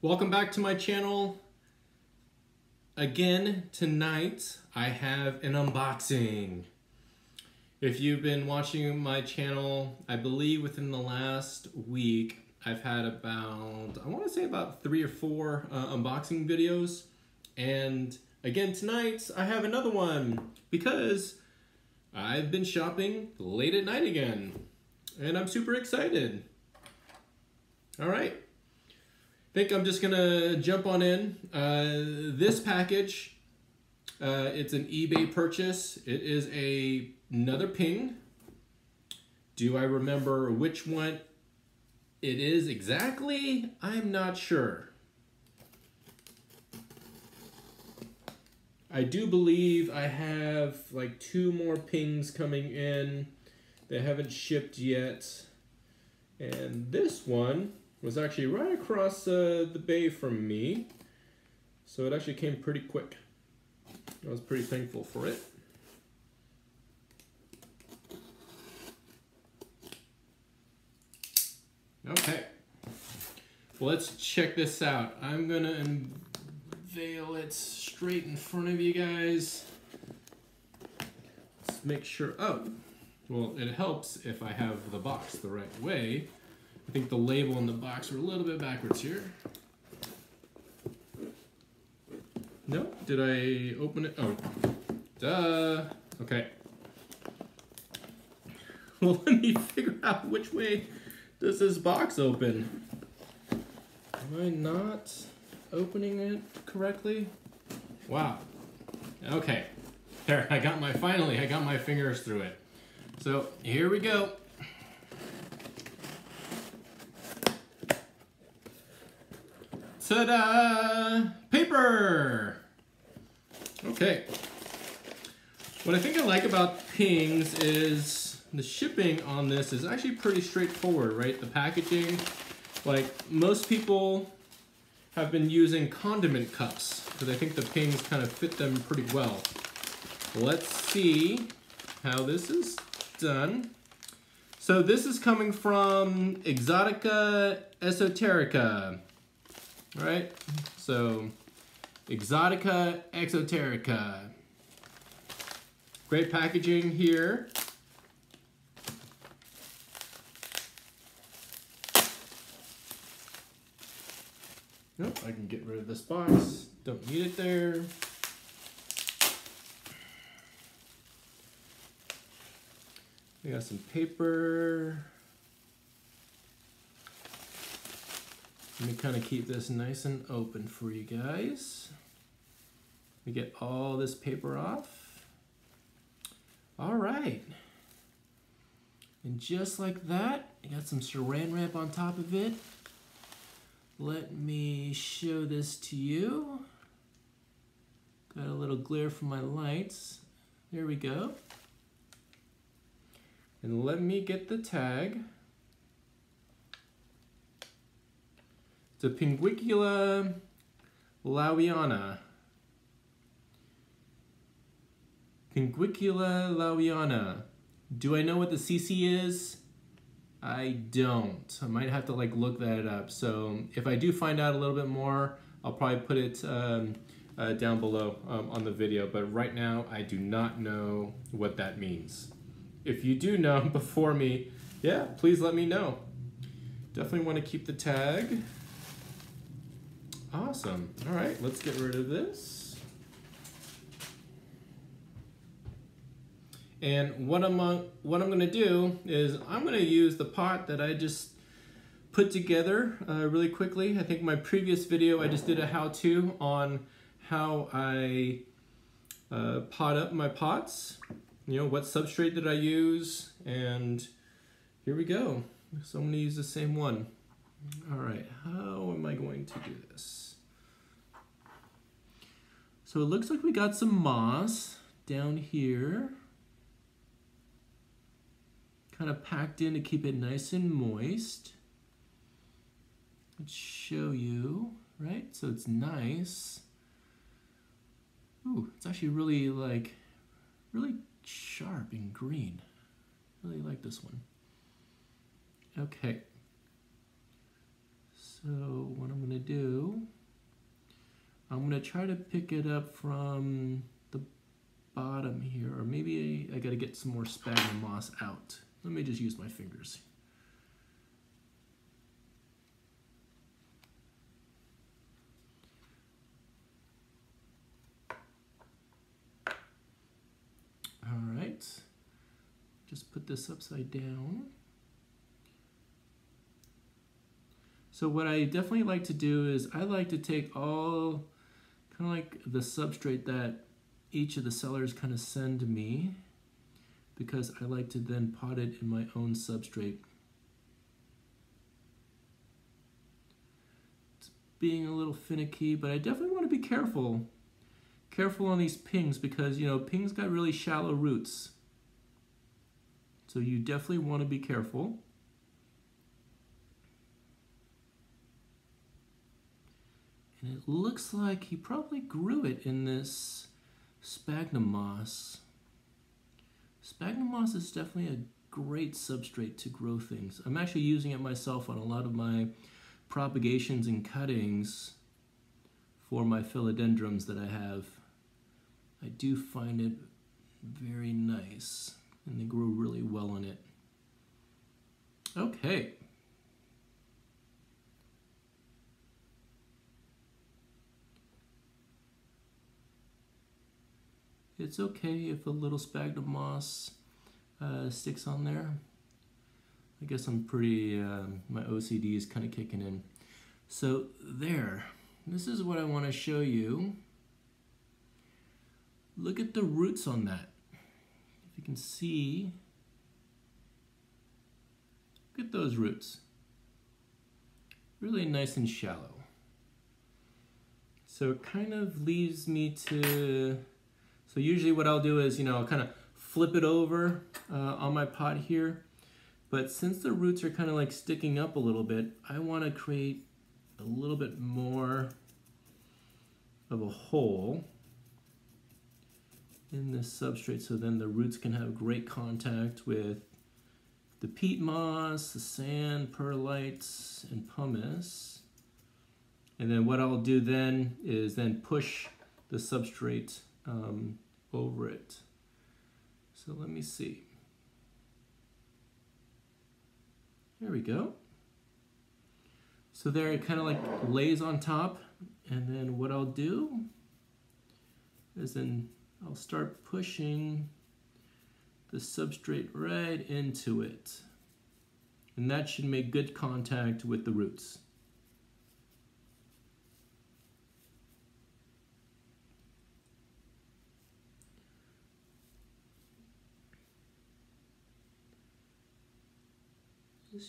Welcome back to my channel. Again, tonight I have an unboxing. If you've been watching my channel, I believe within the last week, I've had about, I want to say about three or four uh, unboxing videos. And again, tonight I have another one because I've been shopping late at night again. And I'm super excited. All right. Think I'm just gonna jump on in. Uh, this package, uh, it's an eBay purchase. It is a, another ping. Do I remember which one it is exactly? I'm not sure. I do believe I have like two more pings coming in. They haven't shipped yet. And this one was actually right across uh, the bay from me. So it actually came pretty quick. I was pretty thankful for it. Okay. Well, let's check this out. I'm gonna unveil it straight in front of you guys. Let's make sure, oh, well, it helps if I have the box the right way. I think the label and the box are a little bit backwards here. No, did I open it? Oh, duh. Okay. Well, let me figure out which way does this box open. Am I not opening it correctly? Wow. Okay. There, I got my, finally, I got my fingers through it. So, here we go. Ta-da! Paper! Okay. What I think I like about Pings is the shipping on this is actually pretty straightforward, right? The packaging, like most people have been using condiment cups because I think the Pings kind of fit them pretty well. Let's see how this is done. So this is coming from Exotica Esoterica right? So, Exotica Esoterica. Great packaging here. Nope, I can get rid of this box. Don't need it there. We got some paper. Let me kind of keep this nice and open for you guys. We get all this paper off. All right. And just like that, I got some saran wrap on top of it. Let me show this to you. Got a little glare from my lights. There we go. And let me get the tag. The Pinguicula laueana. Pinguicula laueana. Do I know what the CC is? I don't. I might have to like look that up. So if I do find out a little bit more, I'll probably put it um, uh, down below um, on the video. But right now, I do not know what that means. If you do know before me, yeah, please let me know. Definitely want to keep the tag. Awesome. All right, let's get rid of this. And what I'm, uh, what I'm gonna do is I'm gonna use the pot that I just put together uh, really quickly. I think my previous video, I just did a how-to on how I uh, pot up my pots. You know, what substrate did I use? And here we go. So I'm gonna use the same one. All right, how am I going to do this? So it looks like we got some moss down here. Kind of packed in to keep it nice and moist. Let's show you, right? So it's nice. Ooh, it's actually really like, really sharp and green. Really like this one. Okay. So what I'm gonna do, I'm gonna try to pick it up from the bottom here, or maybe I, I gotta get some more sphagnum moss out. Let me just use my fingers. All right, just put this upside down. So what I definitely like to do is I like to take all kind of like the substrate that each of the sellers kind of send me because I like to then pot it in my own substrate. It's being a little finicky, but I definitely want to be careful. Careful on these pings because, you know, pings got really shallow roots. So you definitely want to be careful. And it looks like he probably grew it in this sphagnum moss. Sphagnum moss is definitely a great substrate to grow things. I'm actually using it myself on a lot of my propagations and cuttings for my philodendrons that I have. I do find it very nice and they grow really well on it. Okay, It's okay if a little sphagnum moss uh, sticks on there. I guess I'm pretty, uh, my OCD is kind of kicking in. So there, this is what I want to show you. Look at the roots on that. If you can see, look at those roots. Really nice and shallow. So it kind of leaves me to so usually what I'll do is, you know, I'll kind of flip it over uh, on my pot here. But since the roots are kind of like sticking up a little bit, I want to create a little bit more of a hole in this substrate so then the roots can have great contact with the peat moss, the sand, perlites, and pumice. And then what I'll do then is then push the substrate um, over it. So let me see. There we go. So there it kind of like lays on top and then what I'll do is then I'll start pushing the substrate right into it. And that should make good contact with the roots.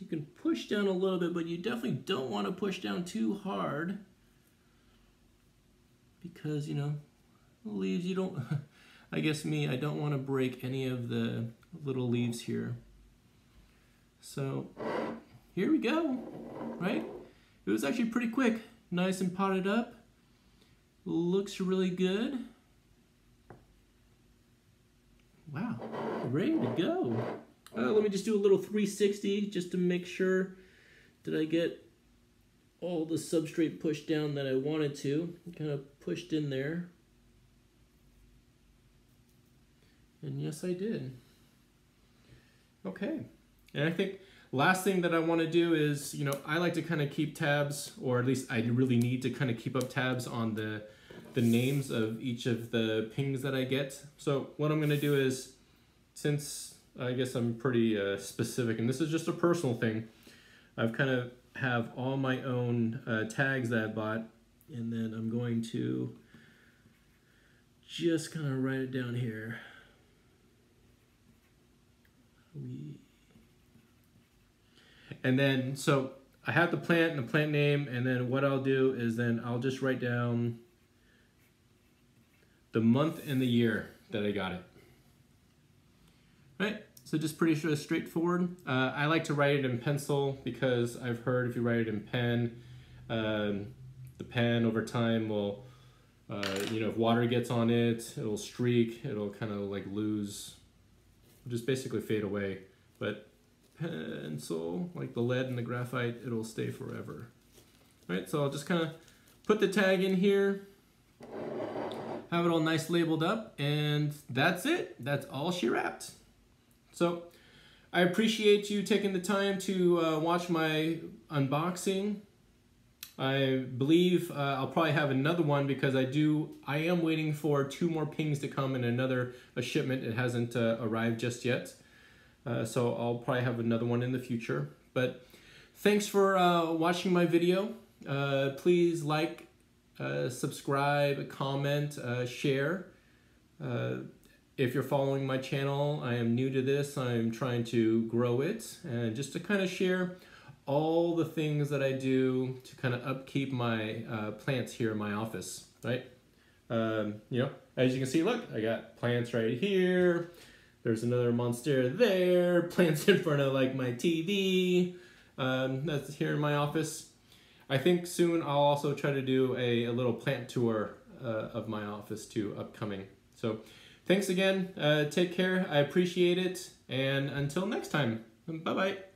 You can push down a little bit, but you definitely don't want to push down too hard because, you know, leaves you don't, I guess me, I don't want to break any of the little leaves here. So here we go, right? It was actually pretty quick, nice and potted up. Looks really good. Wow, ready to go. Uh, let me just do a little 360 just to make sure that I get all the substrate pushed down that I wanted to. Kind of pushed in there. And yes, I did. Okay. And I think last thing that I want to do is, you know, I like to kind of keep tabs, or at least I really need to kind of keep up tabs on the, the names of each of the pings that I get. So what I'm going to do is, since I guess I'm pretty uh, specific, and this is just a personal thing. I've kind of have all my own uh, tags that I bought, and then I'm going to just kind of write it down here. We and then so I have the plant and the plant name, and then what I'll do is then I'll just write down the month and the year that I got it. Right, so just pretty sure straightforward. Uh, I like to write it in pencil because I've heard if you write it in pen, um, the pen over time will, uh, you know, if water gets on it, it'll streak, it'll kind of like lose, just basically fade away. But pencil, like the lead and the graphite, it'll stay forever. All right, So I'll just kind of put the tag in here, have it all nice labeled up, and that's it. That's all she wrapped. So I appreciate you taking the time to uh, watch my unboxing. I believe uh, I'll probably have another one because I do, I am waiting for two more pings to come and another a shipment. It hasn't uh, arrived just yet. Uh, so I'll probably have another one in the future. But thanks for uh, watching my video. Uh, please like, uh, subscribe, comment, share. If you're following my channel, I am new to this. I'm trying to grow it and just to kind of share all the things that I do to kind of upkeep my uh, plants here in my office, right? Um, you know, as you can see, look, I got plants right here. There's another monstera there, plants in front of like my TV. Um, that's here in my office. I think soon I'll also try to do a, a little plant tour uh, of my office too, upcoming. So thanks again. Uh, take care. I appreciate it. And until next time, bye-bye.